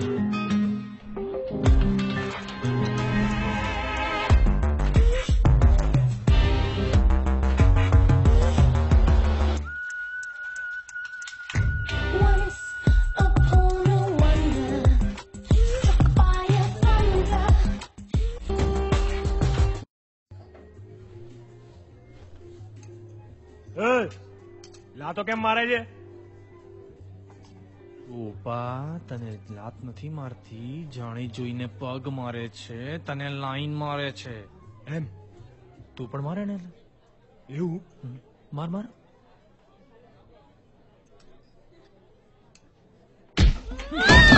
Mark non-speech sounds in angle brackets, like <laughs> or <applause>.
Hey, lato kem marah aja. ઓપા તને લાત નથી મારતી? જાણી જોઈને પગ મારે છે તને લાઈન મારે છે. એમ? તું પણ મારે ને? એવું? માર માર. <laughs> <laughs> <laughs> માર